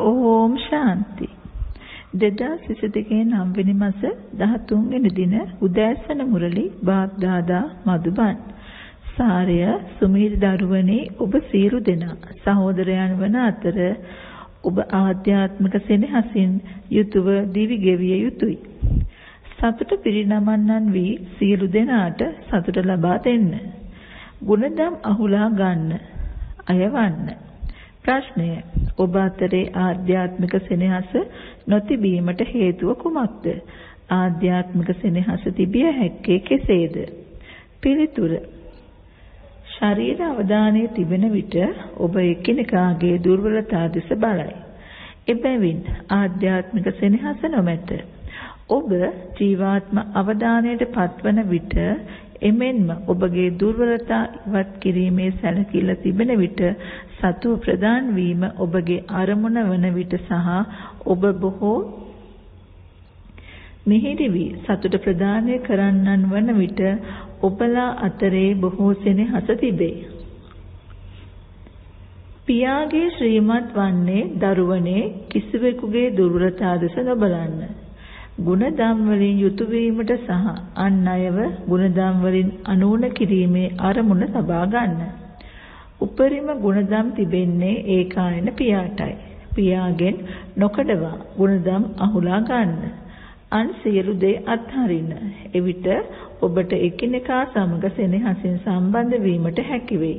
ඕම් ශාන්ති. 2022 9 වෙනි මාස 13 වෙනි දින උදෑසන මුරලි බාග්දාදා මදුබන්. සාරය සුමීර දරුවනේ ඔබ සියලු දෙනා. සහෝදරයන් වන අතර ඔබ ආධ්‍යාත්මික සෙනෙහසින් යුතුව දිවි ගෙවිය යුතුය. සතුට පිරිනමන්නන් වී සියලු දෙනාට සතුට ලබා දෙන්න. ගුණදම් අහුලා ගන්න. අයවන්න. ප්‍රශ්නය ඔබ අතරේ ආධ්‍යාත්මික සෙනෙහස නොතිබීමට හේතුව කුමක්ද? ආධ්‍යාත්මික සෙනෙහස තිබිය හැක්කේ කෙසේද? පිළිතුර ශරීර අවධානයේ තිබෙන විට ඔබ එකිනෙකාගේ දුර්වලතා දෙස බලයි. එබැවින් ආධ්‍යාත්මික සෙනෙහස නොමැත. ඔබ ජීවාත්ම අවධානයට පත්වන විට එමෙන්ම ඔබගේ දුර්වලතා ඉවත් කිරීමේ සැලකිල්ල තිබෙන විට සතුව ප්‍රදාන් වීම ඔබගේ අරමුණ වන විට සහ ඔබ බොහෝ මිහිරි වී සතුට ප්‍රදානය කරන්නන් වන විට ඔබලා අතරේ බොහෝ සෙනෙහස තිබේ. පියාගේ ශ්‍රීමත් වන්නේ දරුවනේ කිසිවෙකුගේ දුර්වලතා දෙස නොබලන්න. ගුණධම් වලින් යුතු වීමට සහ අන් අයව ගුණධම් වලින් අනුවණ කිරීමේ අරමුණ සබා ගන්න. උපරිම ගුණධම් තිබෙන්නේ ඒකායන පියාටයි. පියාගෙන් නොකඩවා ගුණධම් අහුලා ගන්න. අන් සියලු දේ අත්හරින්න. එවිට ඔබට එකිනෙකා සමග සෙනෙහසින් සම්බන්ධ වීමට හැකි වෙයි.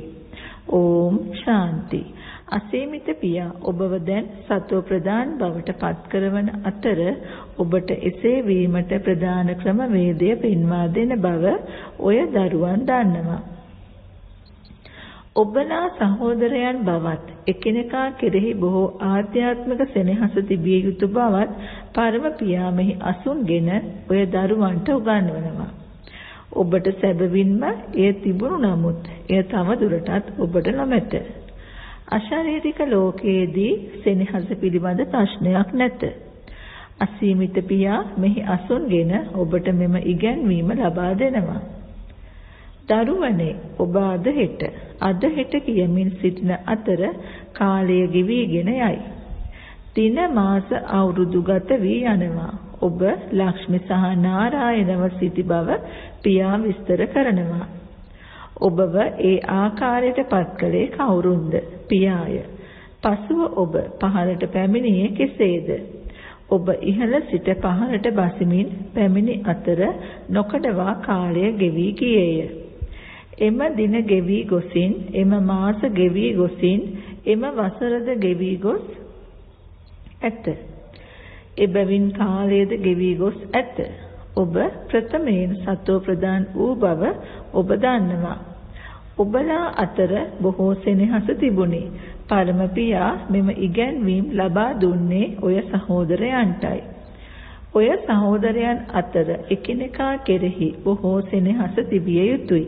ඕම් ශාන්ති අසීමිත පියා ඔබව දැන් සත්ව ප්‍රදාන් බවට පත් කරවන අතර ඔබට එසේ වීමට ප්‍රධාන ක්‍රමවේදය පෙන්වා දෙන බව ඔය දරුවන් දන්නවා. ඔබලා සහෝදරයන් බවත් එකිනෙකා කෙරෙහි බොහෝ ආධ්‍යාත්මික සෙනෙහස තිබිය යුතු බවත් පරම පියා මෙහි අසුන්ගෙන ඔය දරුවන්ට උගන්වනවා. ඔබට සැබවින්ම එය තිබුණු නමුත් එය තව දුරටත් ඔබට නොමැත. අශාරීරික ලෝකයේදී සෙනෙහස පිළිබඳ ප්‍රශ්නයක් නැත. අසීමිත පියා මෙහි අසුන්ගෙන ඔබට මෙම ඉගැන්වීම ලබා දෙනවා. දරුවනේ ඔබ අද හෙට අද හෙට කියමින් සිටින අතර කාලය ගෙවිගෙන යයි. දින මාස අවුරුදු ගත වී යනවා. ඔබ ලක්ෂ්මි සහ නාරායණව සිටි බව පියා විස්තර කරනවා. ඔබව ඒ ආකාරයට පත් කළේ කවුරුන්ද? පියාය. පසුව ඔබ පහළට පැමිණියේ කෙසේද? ඔබ ඉහළ සිට පහළට බසිමින් පැමිණි අතර නොකඩවා කාලය ගෙවි ගියේය. එම දින ගෙවි ගොසින්, එම මාස ගෙවි ගොසින්, එම වසරද ගෙවි ගොස් ඇත. එබැවින් කාලයේද ගෙවි ගොස් ඇත. ඔබ ප්‍රථමයෙන් සත්ව ප්‍රදාන් වූ බව ඔබ දන්නවා. ඔබලා අතර බොහෝ සෙනෙහස තිබුණේ. පරම පියා මෙම ඉගැන්වීම් ලබා දුන්නේ ඔය සහෝදරයන්ටයි. ඔය සහෝදරයන් අතර එකිනෙකා කෙරෙහි බොහෝ සෙනෙහස තිබිය යුතුය.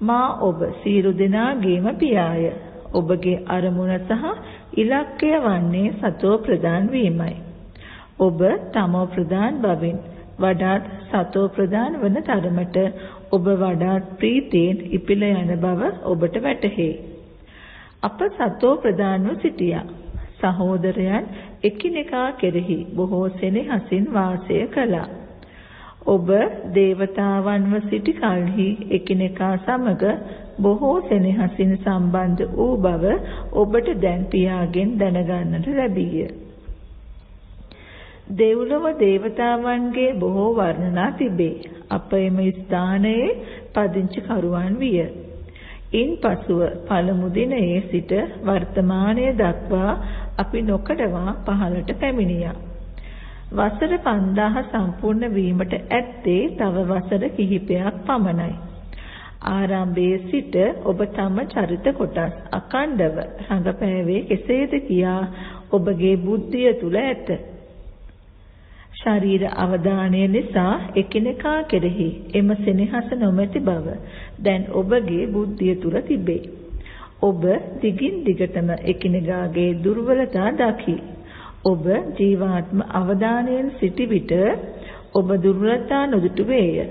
මා ඔබ සියලු දෙනාගේම පියාය. ඔබගේ අරමුණ සහ ඉලක්කය වන්නේ සතෝ ප්‍රදාන් වීමයි. ඔබ තමෝ ප්‍රදාන් බවින් වඩාත් සතෝ ප්‍රදාන වන තරමට ඔබ වඩාත් ප්‍රීතියෙන් ඉපිල යන බව ඔබට වැටහේ. අප සතෝ ප්‍රදානව සිටියා. සහෝදරයන් එකිනෙකා කෙරෙහි බොහෝ සෙනෙහසින් වාසය කළා. ඔබ දේවතාවන්ව සිටි කලෙහි එකිනෙකා සමග බොහෝ සෙනෙහසින් සම්බන්ධ වූ බව ඔබට දැන් පියාගෙන් දැනගන්නට ලැබිය. දෙව්ලොව දේවතාවන්ගේ බොහෝ වර්ණනා තිබේ. අප එම ස්ථානයේ පදිංචි කරුවන් විය. ඉන්පසුව පළමු දිනයේ සිට වර්තමානයේ දක්වා අපි නොකඩවා පහළට පැමිණියා. වසර 5000 සම්පූර්ණ වීමට ඇත්තේ තව වසර කිහිපයක් පමණයි. ආරම්භයේ සිට ඔබ තම චරිත කොටස් අකණ්ඩව රඟපෑවේ කෙසේද කියා ඔබගේ බුද්ධිය තුල ඇත. ශරීර අවධානය නිසා එකිනෙකා කෙරෙහි එම සෙනෙහස නොමැති බව දැන් ඔබගේ බුද්ධිය තුල තිබේ. ඔබ දිගින් දිගටම එකිනෙකාගේ දුර්වලතා දකි. ඔබ ජීවාත්ම අවධානයෙන් සිටි විට ඔබ දුර්වලතා නොදුටු වේය.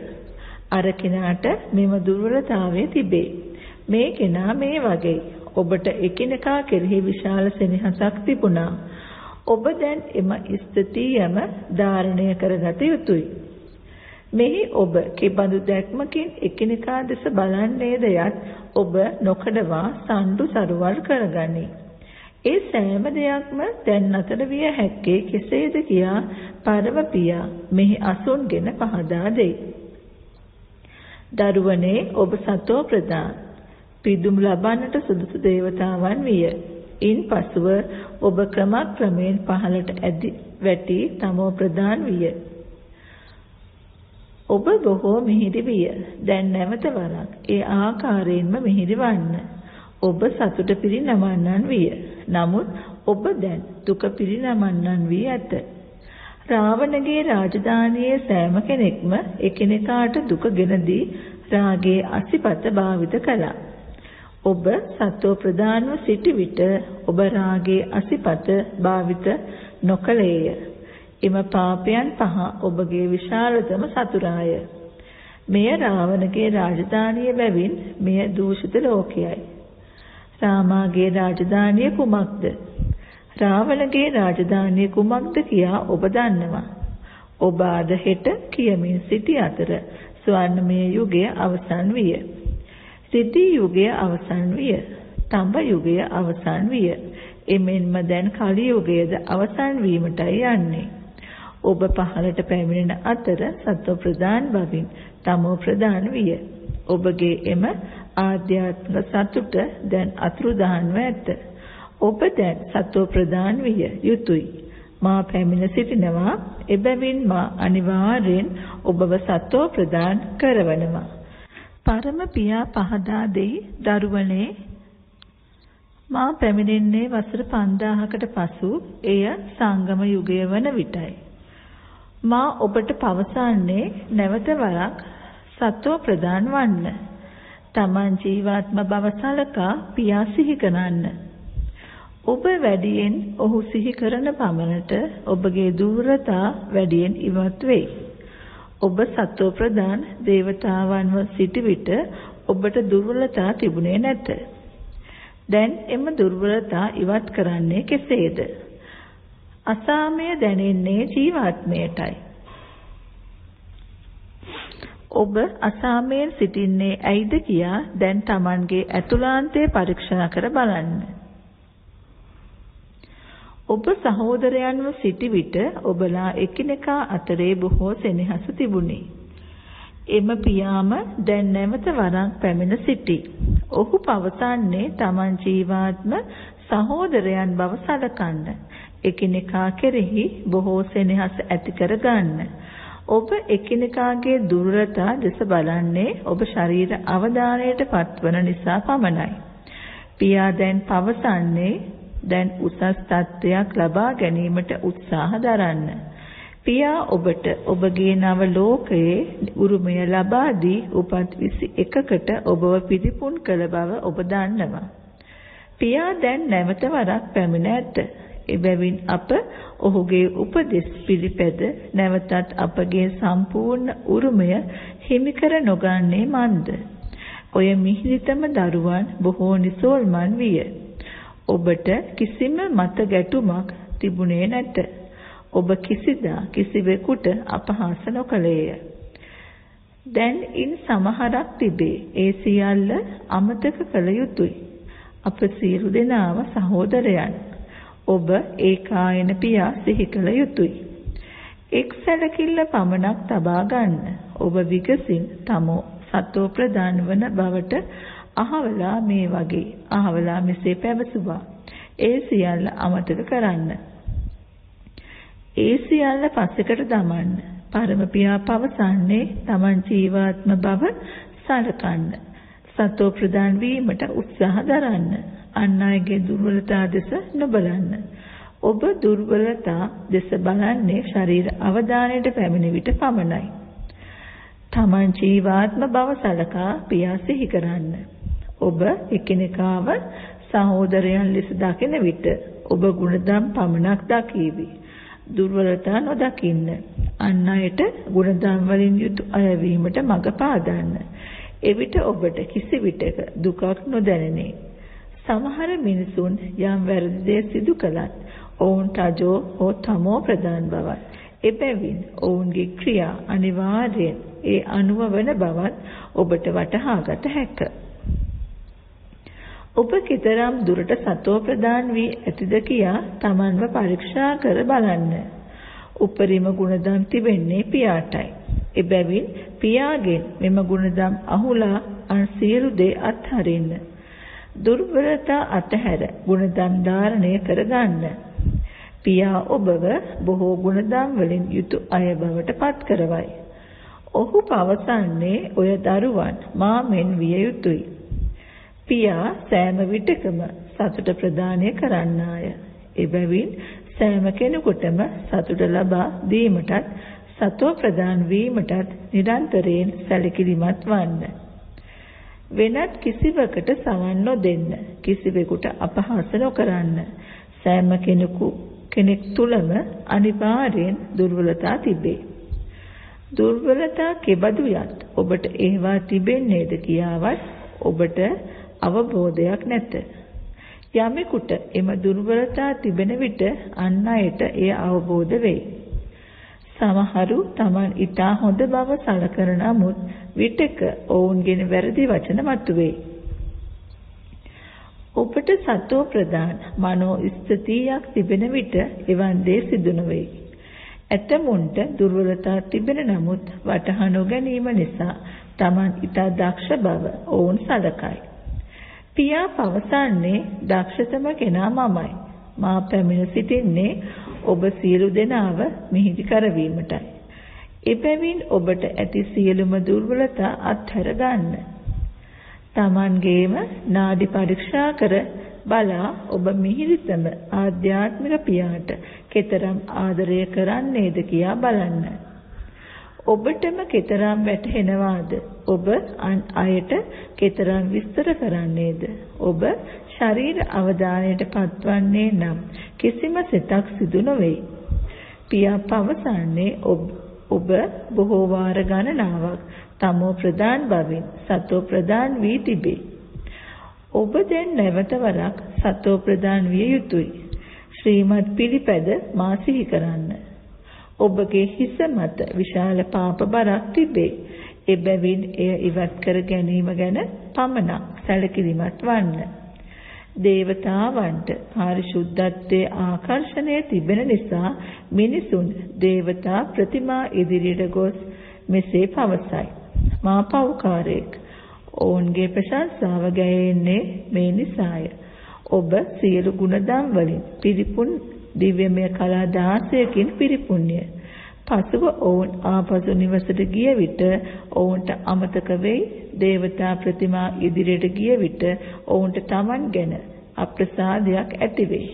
අර කෙනාට මෙම දුර්වලතාවය තිබේ. මේ කෙනා මේ වගේ. ඔබට එකිනෙකා කෙරෙහි විශාල සෙනෙහසක් තිබුණා. ඔබ දැන් එම ස්ථිතියම ධාරණය කරගත යුතුය. මෙහි ඔබ කෙබඳු දැක්මකින් එකිනෙකා දෙස බලන්නේද යත් ඔබ නොකඩවා සම්ඩු සරුවල් කරගනී. ඒ සෑම දෙයක්ම දැන් අතර විය හැක්කේ කෙසේද කියා පරම පියා මෙහි අසුන්ගෙන පහදා දෙයි. දරුවනේ ඔබ සතෝ ප්‍රදාන පිදුම් ලබන්නට සුදුසු දේවතාවන් විය. ඉන්පසුව ඔබ ක්‍රමක්‍රමයෙන් පහළට ඇදි වැටි තමෝ ප්‍රදාන් විය. ඔබ බොහෝ මිහිරි විය. දැන් නැවත වරක් ඒ ආකාරයෙන්ම මිහිරි වන්න. ඔබ සතුට පිරිනමන්නන් විය. නමුත් ඔබ දැන් දුක පිරිනමන්නන් වී ඇත. රාවණගේ රාජධානියේ සෑම කෙනෙක්ම එකිනෙකාට දුක ගෙන දී රාගයේ අසිපත භාවිත කළා. ඔබ සත්ව ප්‍රදානව සිටි විට ඔබ රාගයේ අසිපත භාවිත නොකළේය. එම පාපයන් පහ ඔබගේ විශාලතම සතුරාය. මෙය රාවණගේ රාජධානිය බැවින් මෙය දූෂිත ලෝකයයි. රාමාගේ රාජධානිය කුමක්ද? රාවණගේ රාජධානිය කුමක්ද කියා ඔබ දන්නවා. ඔබ අද හෙට කියමින් සිටි අතර ස්වර්ණමය යුගය අවසන් විය. සිද්ධි යුගය අවසන් විය. තඹ යුගය අවසන් විය. එමෙන්ම දැන් කලි යුගයද අවසන් වීමටයි යන්නේ. ඔබ පහළට පැමිණෙන අතර සත්ව ප්‍රදාන් බවින් තමෝ ප්‍රදාන් විය. ඔබගේ එම ආධ්‍යාත්මික සතුට දැන් අතුරුදහන්ව ඇත. ඔබ දැන් සත්ව ප්‍රදාන් විය යුතුය. මා පැමිණ සිටිනවා එබැවින් මා අනිවාර්යෙන් ඔබව සත්ව ප්‍රදාන් කරවනවා. පරම පියා පහදා දෙයි දරුවනේ මා පැමිණෙන්නේ වසර 5000කට පසු එය සංගම යුගය වන විටයි. මා ඔබට පවසන්නේ නැවත වරක් සත්ව ප්‍රදාන් වන්න. තමන් ජීවාත්ම බව සලකා පියා සිහි කරන්න. ඔබ වැඩියෙන් ඔහු සිහි කරන පමණට ඔබගේ දුර්වලතා වැඩියෙන් ඉවත් වෙයි. ඔබ සත්ව ප්‍රදාන දේවතාවන්ව සිටි විට ඔබට දුර්වලතා තිබුණේ නැත. දැන් එම දුර්වලතා ඉවත් කරන්නේ කෙසේද? අසාමය දැනෙන්නේ ජීවාත්මයටයි. ඔබ අසාමයෙන් සිටින්නේ ඇයිද කියා දැන් Tamanගේ ඇතුළාන්තය පරීක්ෂා කර බලන්න. ඔබ සහෝදරයන්ව සිටි විට ඔබලා එකිනෙකා අතරේ බොහෝ සෙනෙහස තිබුණි. එම පියාම දැන් නැවත වරක් පැමිණ සිටි. ඔහු පවසන්නේ Taman ජීවාත්ම සහෝදරයන් බව සලකන්න. එකිනෙකා කෙරෙහි බොහෝ සෙනෙහස ඇති කර ගන්න. ඔබ එකිනෙකාගේ දුර්වලතා දෙස බලන්නේ ඔබ ශරීර අවධානයට පත්වන නිසා පමණයි. පියා දැන් පවසන්නේ දැන් උසස් තත්ත්වයක් ලබා ගැනීමට උත්සාහ දරන්න. පියා ඔබට ඔබගේ නව ලෝකයේ උරුමය ලබා දී උපත් 21කට ඔබව පිළිපුන් කළ බව ඔබ දන්නවා. පියා දැන් නැවත වරක් පැමිණ ඇත. එබැවින් අප ඔහුගේ උපදෙස් පිළිපැද නැවතත් අපගේ සම්පූර්ණ උරුමය හිමි කර නොගන්නේ මන්ද? ඔය මිහිරිතම දරුවන් බොහෝ නිසෝල්මන් විය. ඔබට කිසිම මත ගැටුමක් තිබුණේ නැත. ඔබ කිසිදා කිසිවෙකුට අපහාස නොකළේය. දැන් ඉන් සමහරක් තිබේ. ඒ සියල්ල අමතක කළ යුතුය. අප සියලු දෙනාම සහෝදරයන්. ඔබ ඒකායන පියා සිහි කළ යුතුය. එක් සැලකිල්ල පමණක් තබා ගන්න. ඔබ විගසින් තමෝ සතෝ ප්‍රදාන වන බවට අහවලා මේ වගේ අහවලා මෙසේ පැවසුවා. ඒ සියල්ල අමතක කරන්න. ඒ සියල්ල පස්සෙකට දමන්න. පරම පියා පවසන්නේ Taman ජීවාත්ම බව සලකන්න. සතෝ ප්‍රදාන් වීමට උත්සාහ දරන්න. අන් අයගේ දුර්වලතා දෙස නොබලන්න. ඔබ දුර්වලතා දෙස බලන්නේ ශරීර අවධානයට පැමිණි විට පමණයි. තමන් ජීවාත්ම බව සලකා පියා සිහි කරන්න. ඔබ එකිනෙකාව සහෝදරයන් ලෙස දකින විට ඔබ ගුණධම් පමණක් දකීවි. දුර්වලතා නොදකින්න. අන් අයට ගුණධම් වලින් යුතු අය වීමට මඟ පාදන්න. එවිට ඔබට කිසි විටක දුකක් නොදැනෙන්නේ. සමහර මිනිසුන් යම් වැරදි දේ සිදු කළත් ඔවුන්ට අජෝ හෝ තමෝ ප්‍රදාන බවත් එබැවින් ඔවුන්ගේ ක්‍රියා අනිවාර්යෙන් ඒ අනුව වන බවත් ඔබට වටහා ගත හැකිය. ඔබ කතරම් දුරට සතෝ ප්‍රදාන් වී ඇතිද කියා Tamanව පරීක්ෂා කර බලන්න. උපරිම ගුණධම් තිබෙන්නේ පියාටයි. එබැවින් පියාගෙන් මෙම ගුණධම් අහුලා අන් සියලු දේ අත්හරින්න. දුර්වලතා අතහැර ගුණධම් ධාරණය කරගන්න. පියා ඔබව බොහෝ ගුණධම් වලින් යුතු අය බවට පත් කරවයි. ඔහු පවසන්නේ ඔය දරුවන් මා මෙන් විය යුතුය. පියා සෑම විටකම සතුට ප්‍රදානය කරන්නාය. එබැවින් සෑම කෙනෙකුටම සතුට ලබා දීමටත් සතුව ප්‍රදාන වීමටත් නිරන්තරයෙන් සැලකිලිමත් වන්න. වෙනත් කිසිවකට සවන් නොදෙන්න. කිසිවෙකුට අපහාස නොකරන්න. සෑම කෙනෙකු කෙනෙක් තුළම අනිවාර්යෙන් දුර්වලතා තිබේ. දුර්වලතා කෙබඳු යත් ඔබට ඒවා තිබෙන්නේද කියාවත් ඔබට අවබෝධයක් නැත. යමෙකුට එම දුර්වලතා තිබෙන විට අන් අයට එය අවබෝධ වෙයි. සමහරු Taman ඊටා හොඳ බව සලකන නමුත් විටක ඔවුන්ගෙන් වැරදි වචන මතුවේ. ඔබට සතෝ ප්‍රදාන මනෝ ස්ථතියක් තිබෙන විට එවන් දේ සිදු නොවේ. ඇතමුන්ට දුර්වලතා තිබෙන නමුත් වටහා නොගැනීම නිසා Taman ඊටා දක්ෂ බව ඔවුන් සලකයි. පියා පවසන්නේ දක්ෂතම කෙනා මමයි. මා පැමිණ සිටින්නේ ඔබ සියලු දෙනාව මිහිදි කරවීමටයි. එබැවින් ඔබට ඇති සියලුම දුර්වලතා අත්හැර ගන්න. Tamangeema නාඩි පරීක්ෂා කර බලා ඔබ මිහිරිතම ආධ්‍යාත්මික පියාට කෙතරම් ආදරය කරන්නේද කියා බලන්න. ඔබටම කෙතරම් වැටහෙනවාද? ඔබ අන් අයට කෙතරම් විස්තර කරන්නේද? ඔබ ශරීර අවධානයට පත්වන්නේ නම් කිසිම සිතක් සිදු නොවේ. පියා පවසන්නේ ඔබ බොහෝ වාර ගණනාවක් තමෝ ප්‍රදාන් බවින් සතෝ ප්‍රදාන් වී තිබේ. ඔබ දැන් නැවත වරක් සතෝ ප්‍රදාන් විය යුතුය. ශ්‍රීමත් පිළිපැද මා සිහි කරන්න. ඔබගේ හිස මත විශාල පාප බරක් තිබේ. එබැවින් එය ඉවත් කර ගැනීම ගැන පමණක් සැලකිලිමත් වන්න. දේවතාවන්ට පාරිශුද්ධත්වයේ ආකර්ෂණය තිබෙන නිසා මිනිසුන් දේවතා ප්‍රතිමා ඉදිරියට ගොස් මෙසේ පවසයි. මා පව්කාරයෙක්. ඔවුන්ගේ ප්‍රශංසාව ගැයෙන්නේ මේ නිසාය. ඔබ සියලු ගුණධම් වලින් පිරිපුන් දිව්‍යමය කලා 16කින් පිරිපුන්ය. පසුව ඔවුන් ආපසු නිවසට ගිය විට ඔවුන්ට අමතක වෙයි දේවතා ප්‍රතිමා ඉදිරියට ගිය විට ඔවුන්ට Taman ගැන අප්‍රසාදයක් ඇති වෙයි.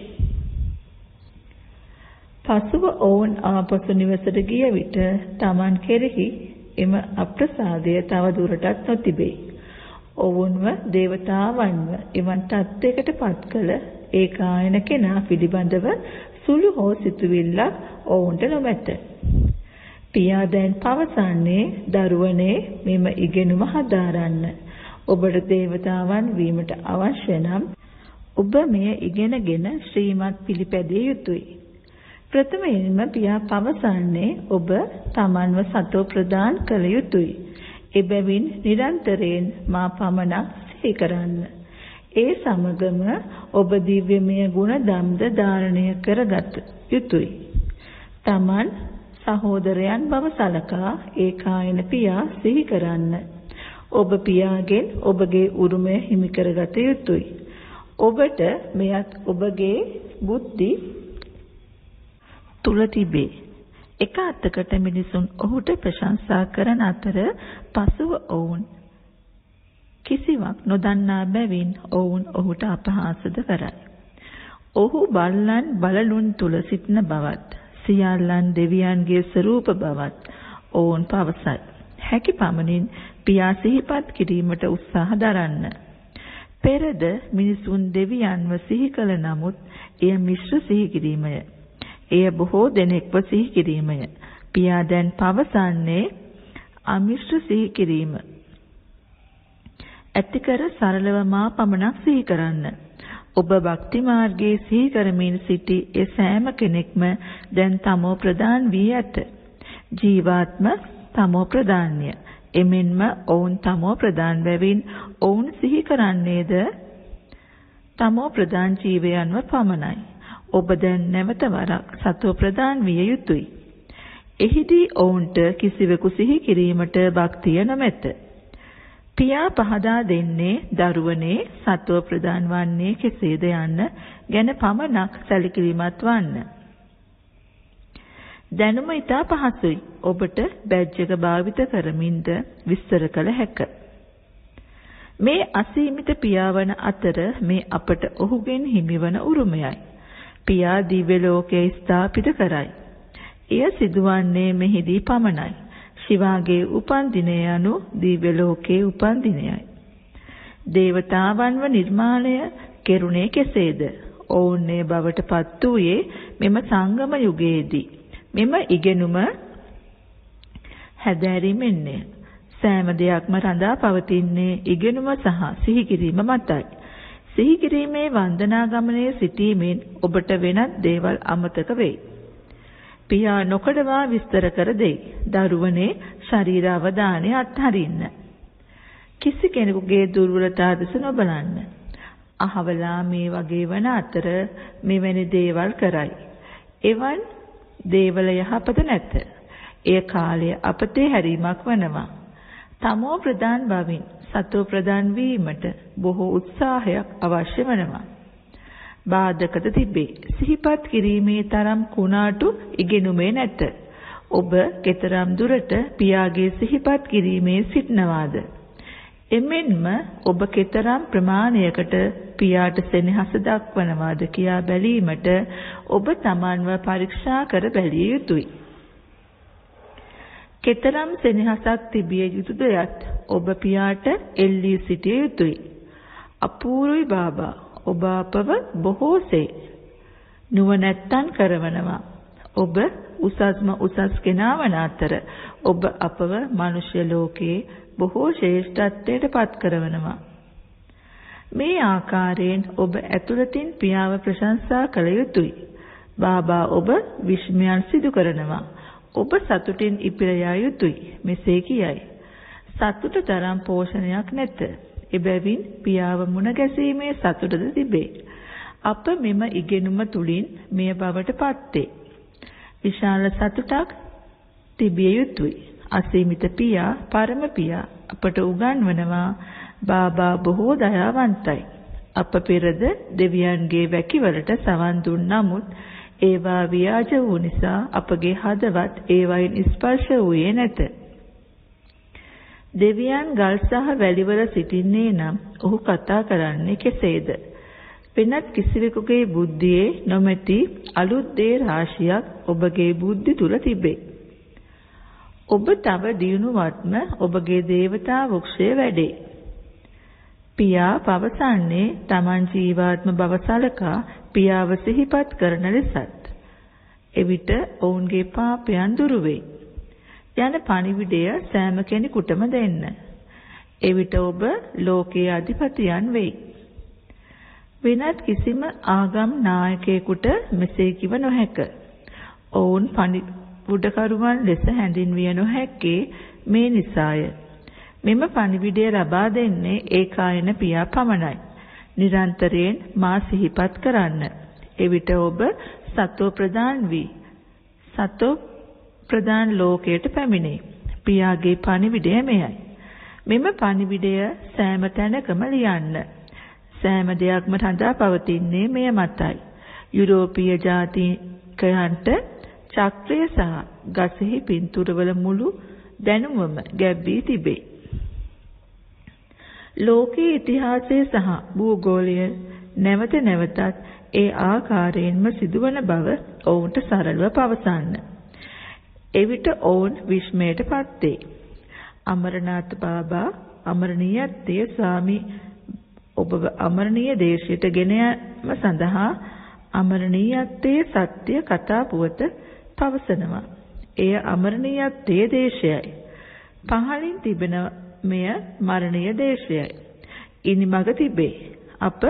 පසුව ඔවුන් ආපසු නිවසට ගිය විට Taman කෙරෙහි එම අප්‍රසාදය තව දුරටත් නොතිබේ. ඔවුන්ව දේවතාවන්ව එවන් තත්යකට පත් කළ ඒකායන කෙනා පිළිබඳව සුළු හෝ සිතුවිල්ලක් ඔවුන්ට නොමැත. පියා දැන් පවසන්නේ දරුවනේ මෙම ඉගෙනුම හදාරන්න. ඔබට දේවතාවන් වීමට අවශ්‍ය නම් ඔබ මෙය ඉගෙනගෙන ශ්‍රීමත් පිළිපැදිය යුතුය. ප්‍රථමයෙන්ම පියා පවසන්නේ ඔබ තමන්ව සතෝ ප්‍රදාන් කළ යුතුය. එබැවින් නිරන්තරයෙන් මා පමණක් සිහි කරන්න. ඒ සමගම ඔබ දිව්‍යමය ගුණ ධම්ද ධාරණය කරගත යුතුය. තමන් සහෝදරයන් බව සලකා ඒකායන පියා සිහි කරන්න. ඔබ පියාගෙන් ඔබගේ උරුමය හිමි කරගත යුතුය. ඔබට මෙයත් ඔබගේ බුද්ධි තුල තිබේ. එක අතකට මිනිසුන් ඔහුට ප්‍රශංසා කරන අතර පසුව ඔවුන් කිසිවක් නොදන්නා බැවින් ඔවුන් ඔහුට අපහාසද කරයි. ඔහු බල්ලන් බලලුන් තුල සිටින බවත් සියල්ලන් දෙවියන්ගේ ස්වરૂප බවත් ඔවුන් පවසයි. හැකි පමණින් පියා සිහිපත් කිරීමට උත්සාහ දරන්න. පෙරද මිනිසුන් දෙවියන්ව සිහි කළ නමුත් එය මිශ්‍ර සිහි කිරීමය. එය බොහෝ දෙනෙක්ව සිහි කිරීමය. පියා දැන් පවසන්නේ අමිශ්‍ර සිහි කිරීම. ඇතිකර සරලව මා පමණක් සිහි කරන්න. ඔබ භක්ති මාර්ගයේ සිහි කරමින් සිටි ඒ සෑම කෙනෙක්ම දැන් තමෝ ප්‍රදාන් වී ඇත. ජීවාත්ම තමෝ ප්‍රදාන්‍ය. එමෙන්ම ඔවුන් තමෝ ප්‍රදාන් බැවින් ඔවුන් සිහි කරන්නේද තමෝ ප්‍රදාන් ජීවයන්ව පමණයි. ඔබ දැන් නැවත වරක් සතෝ ප්‍රදාන් විය යුතුය. එහිදී ඔවුන්ට කිසිවෙකු සිහි කිරීමට භක්තිය නොමැත. පියා පහදා දෙන්නේ දරුවනේ සත්ව ප්‍රදාන් වන්නේ කෙසේද යන්න ගැන පමණක් සැලකිලිමත් වන්න. දැනුම ඊට පහසුයි. ඔබට බැජ් එක භාවිත කරමින්ද විස්තර කළ හැක. මේ අසීමිත පියාවන අතර මේ අපට ඔහුගෙන් හිමිවන උරුමයයි. පියා දිව්‍ය ලෝකයේ ස්ථාපිත කරයි. එය සිදුවන්නේ මෙහිදී පමණයි. ශිවාගේ උපන් දිනය anu දිව්‍ය ලෝකයේ උපන් දිනයයි. දේවතාවන්ව නිර්මාණය කෙරුණේ කෙසේද? ඔවුන් මේ බවට පත් වූයේ මෙම සංගම යුගයේදී. මෙම ඉගෙනුම හැදෑරීමෙන්නේ. සෑම දෙයක්ම රඳා පවතින්නේ ඉගෙනුම සහ සිහිකිරීම මතයි. සිහිකිරීමේ වන්දනා ගමනේ සිටීමෙන් ඔබට වෙනත් දේවල් අමතක වෙයි. පියා නොකඩවා විස්තර කර දෙයි. දරුවනේ ශරීර අවධානය අත්හරින්න. කිසි කෙනෙකුගේ දුර්වලතා දෙස නොබලන්න. අහවලා මේ වගේ වන අතර මෙවැනි දේවල් කරයි. එවන් දේවල යහපත නැත. එය කාලය අපතේ හැරීමක් වනවා. තමෝ ප්‍රදාන් බවින් සතෝ ප්‍රදාන් වීමට බොහෝ උත්සාහයක් අවශ්‍ය වෙනවා. බාධකද තිබේ. සිහිපත් කිරීමේ තරම් කුණාටු ඉගෙනුමේ නැත. ඔබ keteram දුරට පියාගේ සිහිපත් කිරීමේ සිටනවාද? එමෙන්ම ඔබ keteram ප්‍රමාණයකට පියාට සෙනෙහස දක්වනවාද කියා බැලීමට ඔබ Tamanව පරීක්ෂා කර බැලිය යුතුය. keteram සෙනෙහසක් තිබිය යුතුද යත් ඔබ පියාට එල්ලී සිටිය යුතුය. අපූර්වයි බාබා ඔබ අපව බොහෝසේ නුවණැත්තන් කරවනවා. ඔබ උසස්ම උසස් කෙනා වන අතර ඔබ අපව මනුෂ්‍ය ලෝකයේ බොහෝ ශ්‍රේෂ්ඨත්වයට පත් කරවනවා. මේ ආකාරයෙන් ඔබ ඇතුළතින් පියාව ප්‍රශංසා කළ යුතුය. බාබා ඔබ විශ්මයන් සිදු කරනවා. ඔබ සතුටින් ඉපිර යා යුතුය. මෙසේ කියයි. සතුට තරම් පෝෂණයක් නැත. එබැවින් පියාව මුණ ගැසීමේ සතුටද තිබේ. අප මෙම ඉගෙනුම තුලින් මෙය බවට පත්තේ. විශාල සතුටක් තිබිය යුතුය. අසීමිත පියා, පරම පියා අපට උගන්වනවා බාබා බොහෝ දයාවන්තයි. අප පෙරද දෙවියන්ගේ වැකිවලට සවන් දුන් නමුත් ඒවා ව්‍යාජ වූ නිසා අපගේ හදවත් ඒවයින් ස්පර්ශ වූයේ නැත. දෙවියන් ගල් සහ වැලිවල සිටින්නේ නම් ඔහු කතා කරන්නේ කෙසේද? වෙනත් කිසිවෙකුගේ බුද්ධියේ නොමැති අලුත් දේ රාශියක් ඔබගේ බුද්ධි තුල තිබේ. ඔබ තව දියුණුවත්ම ඔබගේ දේවතා වෘක්ෂයේ වැඩේ. පියා පවසන්නේ Taman ජීවාත්ම බව සලකා පියාව සිහිපත් කරන ලෙසත්. එවිට ඔවුන්ගේ පාපයන් දුරු වෙයි. යන පණිවිඩය සෑම කෙනෙකුටම දෙන්න. එවිට ඔබ ලෝකයේ අධිපතියන් වෙයි. වෙනත් කිසිම ආගම් නායකයෙකුට මෙසේ කිව නොහැක. ඔවුන් පණිවුඩකරුවන් ලෙස හැඳින්විය නොහැක්කේ මේ නිසාය. මෙම පණිවිඩය ලබා දෙන්නේ ඒකායන පියා පමණයි. නිරන්තරයෙන් මා සිහිපත් කරන්න. එවිට ඔබ සත්ව ප්‍රදාන් වී සත්ව ප්‍රධාන ලෝකයට පැමිණේ. පියාගේ පණිවිඩය මෙයයි. මෙම පණිවිඩය සෑම තැනකම ලියන්න. සෑම දෙයක්ම රඳා පවතින්නේ මෙය මතයි. යුරෝපීය ජාතිකයන්ට චක්‍රය සහ ගසෙහි පින්තූරවල මුළු දැනුමම ගැබ්වී තිබේ. ලෝකයේ ඉතිහාසය සහ භූගෝලය නැවත නැවතත් ඒ ආකාරයෙන්ම සිදුවන බව ඔවුන්ට සරලව පවසන්න. එවිට ඔවුන් විස්මයටපත් වේ. අමරනාථ බාබා අමරණීයත්වයේ ස්වාමි ඔබ අමරණීය දේශයට ගෙන යාම සඳහා අමරණීයත්වයේ සත්‍ය කතා පුවත පවසනවා. එය අමරණීයත්වයේ දේශයයි. පහළින් තිබෙන මෙය මරණීය දේශයයි. ඉනිමග තිබේ. අප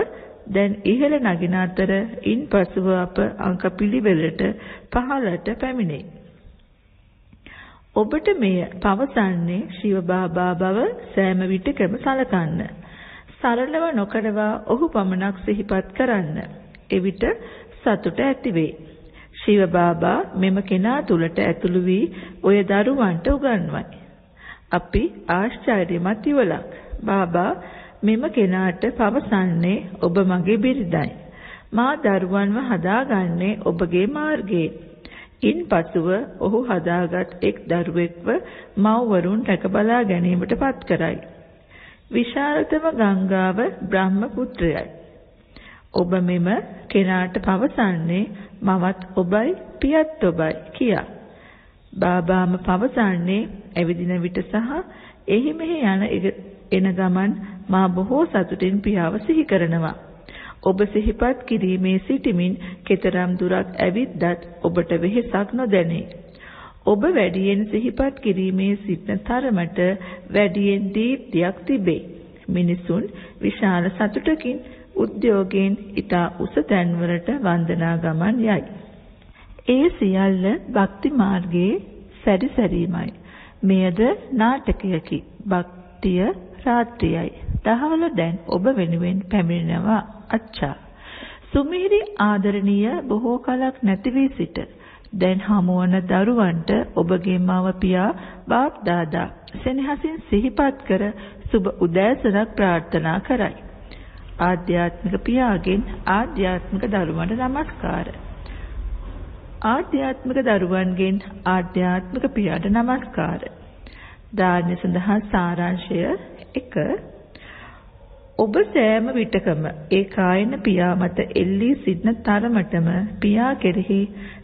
දැන් ඉහළ නගින අතර ඉන්පසුව අප අංක පිළිවෙලට පහළට පැමිණේ. ඔබට මෙය පවසන්නේ ශිව බාබා බව සෑම විටකම සලකන්න. සරලව නොකඩවා ඔහු පමණක් සිහිපත් කරන්න. එවිට සතුට ඇතිවේ. ශිව බාබා මෙම කෙනා තුලට ඇතුළු වී ඔය දරුවන්ට උගන්වයි. අපි ආශ්චර්යමත් යුවලක්. බාබා මෙම කෙනාට පවසන්නේ ඔබ මගේ බිරිඳයි. මා දරුවන්ව හදාගන්නේ ඔබගේ මාර්ගයේ. ඉන්පසුව ඔහු හදාගත් එක් දරුවෙක්ව මව්වරුන් රැකබලා ගැනීමට පත් කරයි. විශාලතම ගංගාව බ්‍රහ්ම පුත්‍රයයි. ඔබ මෙම කෙනාට පවසන්නේ මමත් ඔබයි පියත් ඔබයි කියා. බාබාම පවසන්නේ ඇවිදින විට සහ එහි මෙහි යන එන ගමන් මා බොහෝ සතුටින් පියාව සිහි කරනවා. ඔබ සිහිපත් කිරීමේ සිටමින් කෙතරම් දුරක් ඇවිද්දත් ඔබට වෙහෙසක් නොදැනේ. ඔබ වැඩියෙන් සිහිපත් කිරීමේ සිටන තරමට වැඩියෙන් දීප්තියක් තිබේ. මිනිසුන් විශාල සතුටකින් උද්‍යෝගයෙන් ඊතා උස තැන්වලට වන්දනා ගමන් යයි. ඒ සියල්ල භක්ති මාර්ගයේ සැරිසැරීමයි. මෙයද නාටකයකි. භක්තිය රාත්‍රියයි. දහවල දැන් ඔබ වෙනුවෙන් පැමිණෙනවා අච්චා. සුමිහිරි ආදරණීය බොහෝ කලක් නැති වී සිට දැන් හමුවන දරුවන්ට ඔබගේ මව පියා බාප් දාදා සෙනෙහසින් සිහිපත් කර සුබ උදෑසනක් ප්‍රාර්ථනා කරයි. ආධ්‍යාත්මික පියාගෙන් ආධ්‍යාත්මික දරුවන්ට নমස්කාර. ආධ්‍යාත්මික දරුවන්ගෙන් ආධ්‍යාත්මික පියාට নমස්කාර. දානය සඳහා සාරාංශය 1 ඔබ සෑම විටකම ඒ කායන පියා මත එල්ලී සිටින තරමටම පියා කෙරෙහි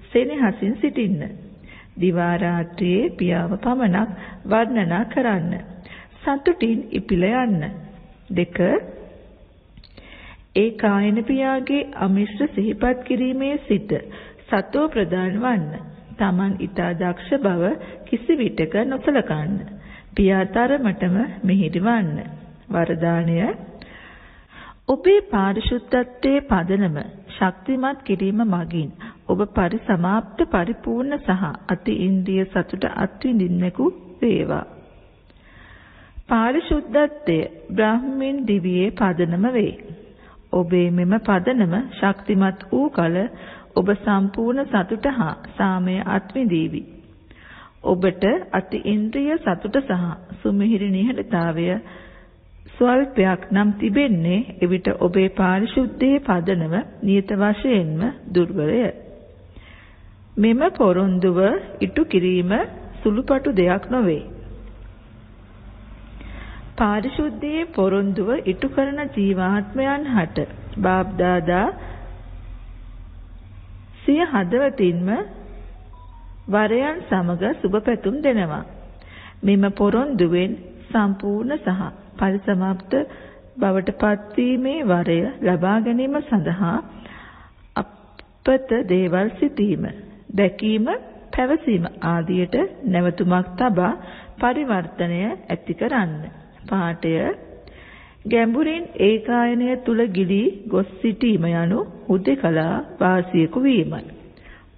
සෙනෙහසින් සිටින්න. දිවා රාත්‍රියේ පියාව පමණක් වර්ණනා කරන්න. සතුටින් ඉපිල යන්න. දෙක ඒ කායන පියාගේ අමිශ්‍ර සිහිපත් කිරීමේ සිට සතෝ ප්‍රදාන වන්න. Taman ඊතා දක්ෂ බව කිසි විටක නොසලකන්න. පියාතරමටම මිහිරි වන්න. වරදානය ඔබේ පාරිශුද්ධත්වයේ පදනම ශක්තිමත් කිරීම මගින් ඔබ පරිසමාප්ත පරිපූර්ණ සහ අති ඉන්ද්‍රිය සතුට අත්විඳින්නෙකු වේවා. පාරිශුද්ධත්වය බ්‍රාහ්මීන් දිවියේ පදනම වේ. ඔබේ මෙම පදනම ශක්තිමත් වූ කල ඔබ සම්පූර්ණ සතුට හා සාමය අත්විඳීවි. ඔබට අති ඉන්ද්‍රිය සතුට සහ සුමිහිරි නිහඬතාවය ස්වල්පයක් නම් තිබෙන්නේ එවිට ඔබේ පාරිශුද්ධයේ පදනම නියත වශයෙන්ම දුර්වලය. මෙම පොරොන්දුව ඉටු කිරීම සුළුපටු දෙයක් නොවේ. පාරිශුද්ධයේ පොරොන්දුව ඉටු කරන ජීවාත්මයන් හට බාබ්දාදා සිය හදවතින්ම වරයන් සමග සුබ පැතුම් දෙනවා. මෙම පොරොන්දුවෙන් සම්පූර්ණ සහ පරිසමාප්ත බවට පත්වීමේ වරය ලබා ගැනීම සඳහා අපත දේවල් සිතීම දැකීම පැවසීම ආදියට නැවතුමක් තබා පරිවර්තනය ඇති කරන්න. පාඨය ගැඹුරින් ඒකායනය තුල ගිලී ගොස් සිටීම යනු උදේකලා වාසියක වීමයි.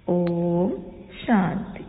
ඕම් ශාන්ති.